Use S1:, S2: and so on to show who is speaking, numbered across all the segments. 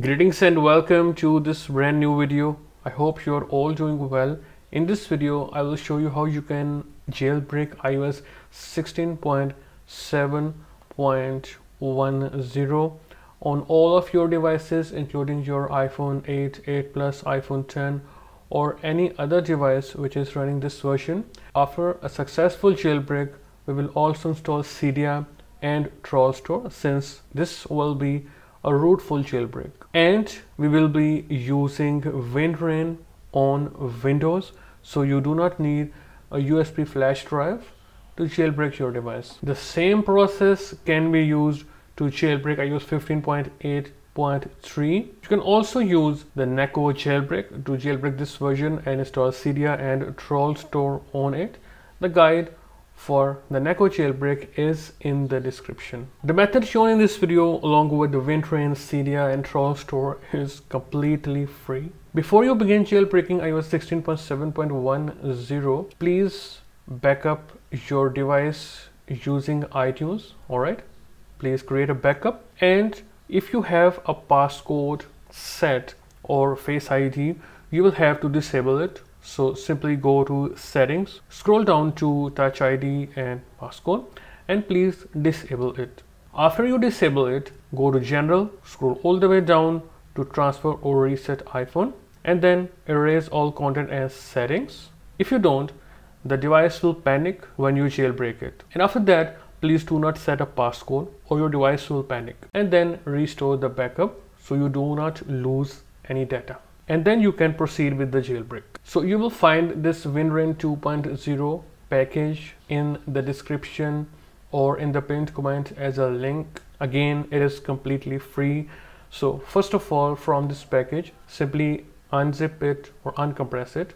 S1: Greetings and welcome to this brand new video. I hope you're all doing well. In this video, I will show you how you can jailbreak iOS 16.7.10 on all of your devices including your iPhone 8, 8 Plus, iPhone 10 or any other device which is running this version. After a successful jailbreak, we will also install Cydia and Trollstore since this will be a rootful jailbreak and we will be using Winra1n on Windows so you do not need a USB flash drive to jailbreak your device. The same process can be used to jailbreak iOS 15.8.3. You can also use the Neko jailbreak to jailbreak this version and install Cydia and Trollstore on it. The guide for the Neko jailbreak is in the description. The method shown in this video along with the Winra1n, Cydia and Trollstore is completely free. Before you begin jailbreaking iOS 16.7.10, please backup your device using iTunes, alright? Please create a backup and if you have a passcode set or Face ID, you will have to disable it so simply go to settings, scroll down to touch ID and passcode and please disable it. After you disable it, go to general, scroll all the way down to transfer or reset iPhone and then erase all content as settings. If you don't, the device will panic when you jailbreak it. And after that, please do not set a passcode or your device will panic and then restore the backup so you do not lose any data and then you can proceed with the jailbreak. So you will find this Winra1n 2.0 package in the description or in the pinned comment as a link. Again, it is completely free. So first of all, from this package, simply unzip it or uncompress it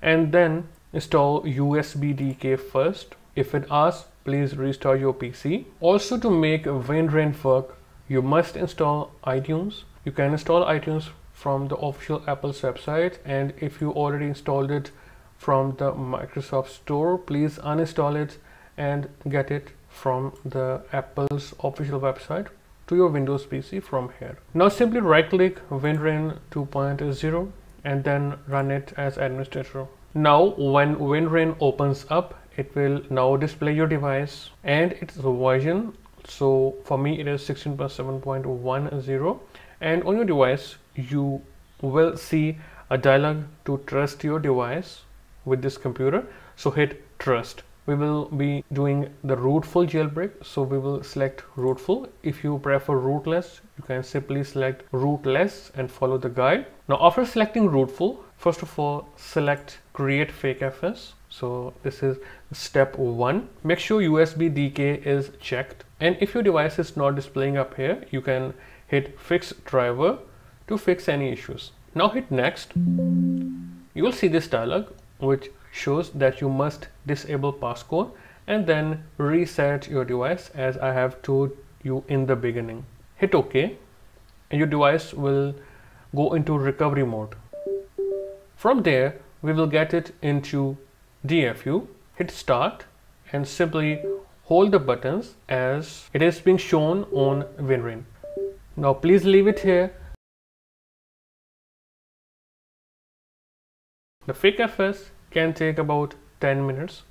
S1: and then install USB DK first. If it asks, please restart your PC. Also to make Winra1n work, you must install iTunes. You can install iTunes from the official Apple's website and if you already installed it from the Microsoft Store please uninstall it and get it from the Apple's official website to your Windows PC from here. Now simply right click Winra1n 2.0 and then run it as administrator. Now when Winra1n opens up it will now display your device and its version so for me it is 16.7.10 and on your device you will see a dialog to trust your device with this computer. So hit trust. We will be doing the rootful jailbreak. So we will select rootful. If you prefer rootless you can simply select rootless and follow the guide. Now after selecting rootful first of all select create fake fs so this is step one. Make sure usb dk is checked. And if your device is not displaying up here you can hit fix driver to fix any issues. Now hit next. You will see this dialog which shows that you must disable passcode and then reset your device as I have told you in the beginning. Hit OK and your device will go into recovery mode. From there, we will get it into DFU, hit start and simply hold the buttons as it is being shown on Winra1n. Now please leave it here The fake FS can take about 10 minutes.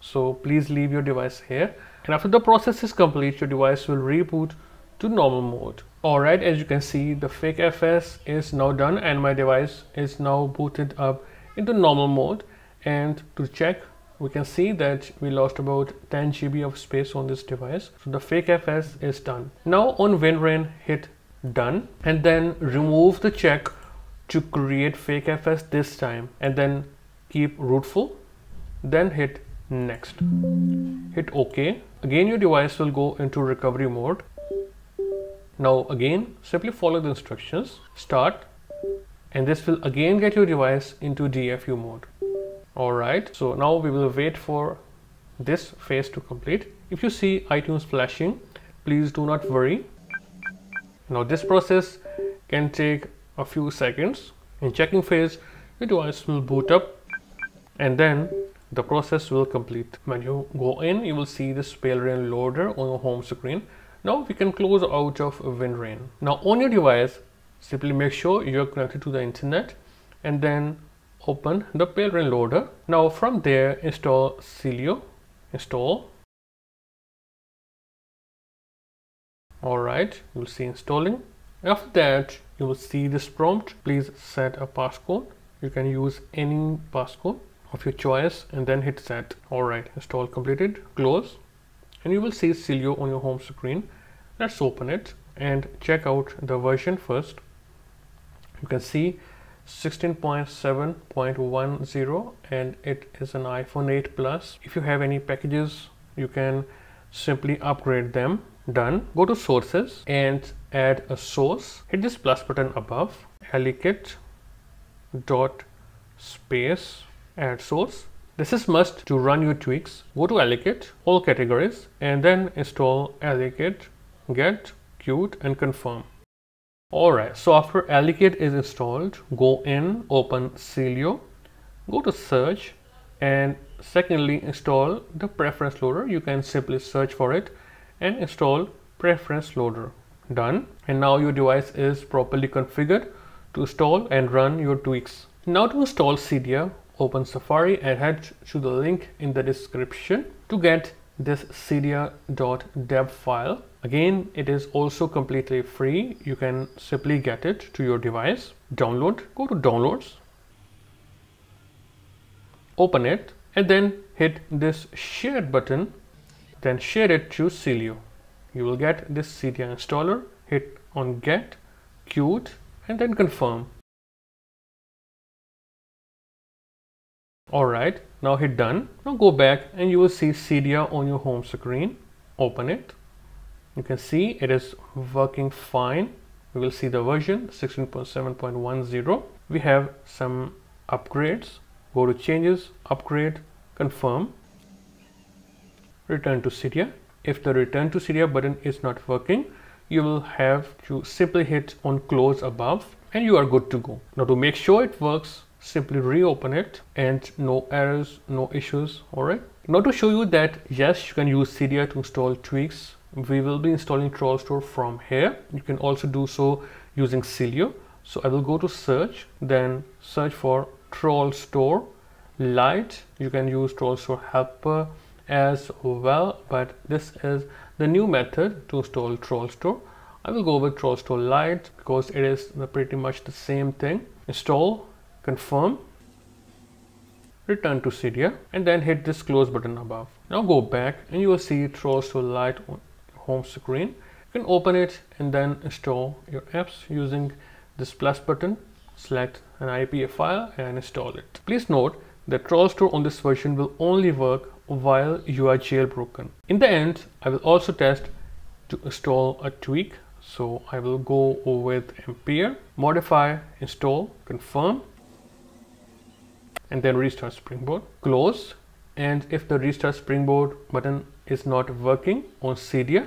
S1: So please leave your device here. And after the process is complete, your device will reboot to normal mode. Alright, as you can see, the fake FS is now done and my device is now booted up into normal mode. And to check, we can see that we lost about 10 GB of space on this device. So the fake FS is done. Now on Winra1n, hit done and then remove the check to create fake FS this time and then keep rootful then hit next. Hit ok. Again your device will go into recovery mode. Now again simply follow the instructions. Start. And this will again get your device into DFU mode. Alright so now we will wait for this phase to complete. If you see iTunes flashing please do not worry. Now this process can take a few seconds. In checking phase, your device will boot up and then the process will complete. When you go in, you will see this Palera1n loader on your home screen. Now we can close out of Winra1n. Now on your device, simply make sure you're connected to the internet and then open the Pale loader. Now from there install Sileo, install. Alright, you'll see installing. After that, you will see this prompt. Please set a passcode. You can use any passcode of your choice and then hit set. Alright, install completed, close. And you will see Sileo on your home screen. Let's open it and check out the version first. You can see 16.7.10 and it is an iPhone 8 Plus. If you have any packages, you can simply upgrade them. Done. Go to sources and add a source. Hit this plus button above. ElleKit dot space add source. This is must to run your tweaks. Go to ElleKit, all categories, and then install ElleKit, get, Qt, and confirm. Alright, so after ElleKit is installed, go in, open Sileo, go to search, and secondly install the preference loader. You can simply search for it and install preference loader. Done. And now your device is properly configured to install and run your tweaks. Now to install Cydia, open Safari and head to the link in the description to get this cydia.deb file. Again, it is also completely free. You can simply get it to your device. Download, go to downloads, open it and then hit this share button, then share it to Sileo. You will get this Cydia installer, hit on get, Qt and then confirm. Alright, now hit done. Now go back and you will see Cydia on your home screen. Open it. You can see it is working fine. We will see the version 16.7.10. We have some upgrades. Go to changes, upgrade, confirm. Return to Cydia. If the return to Cydia button is not working, you will have to simply hit on close above and you are good to go. Now to make sure it works, simply reopen it and no errors no issues all right now to show you that yes you can use cydia to install tweaks we will be installing troll store from here. You can also do so using Sileo so I will go to search then search for troll store lite. You can use troll store helper as well but this is the new method to install troll store I will go with troll store lite because it is pretty much the same thing install confirm return to Cydia and then hit this close button above. Now go back and you will see Troll Store Lite on home screen. You can open it and then install your apps using this plus button. Select an IPA file and install it. Please note that Troll Store on this version will only work while you are jailbroken. In the end, I will also test to install a tweak. So I will go with Ampere, modify, install, confirm, and then restart springboard close and if the restart springboard button is not working on Cydia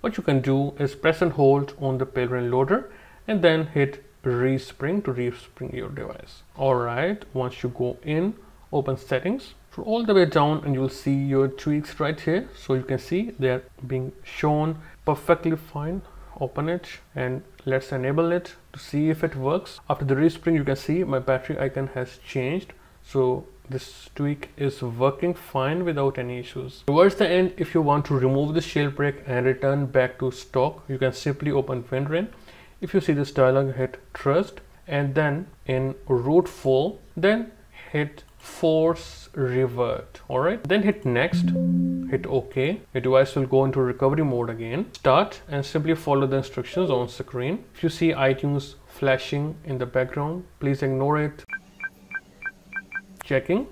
S1: what you can do is press and hold on the Pale loader and then hit respring to respring your device alright once you go in open settings. Scroll all the way down and you'll see your tweaks right here. So you can see they're being shown perfectly fine. Open it and let's enable it to see if it works. After the respring you can see my battery icon has changed. So this tweak is working fine without any issues. Towards the end, if you want to remove the this jailbreak and return back to stock, you can simply open Winra1n. If you see this dialog, hit trust and then in root full, then hit force revert. All right then hit next. Hit ok. Your device will go into recovery mode again. Start and simply follow the instructions on screen. If you see itunes flashing in the background please ignore it. Checking.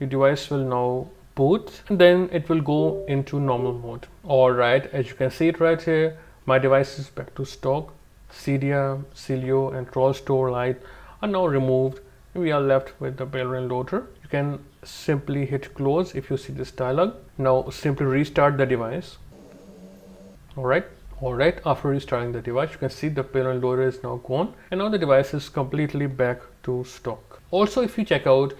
S1: Your device will now boot and then it will go into normal mode. All right as you can see it right here my device is back to stock. Cydia sileo and troll store lite are now removed we are left with the Pale loader. You can simply hit close if you see this dialog. Now simply restart the device. All right. All right. After restarting the device you can see the Pale loader is now gone and now the device is completely back to stock. Also if you check out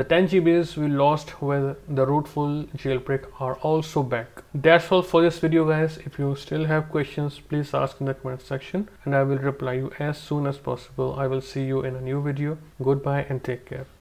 S1: the 10 GBs we lost with the rootful jailbreak are also back. That's all for this video guys. If you still have questions, please ask in the comment section and I will reply you as soon as possible. I will see you in a new video. Goodbye and take care.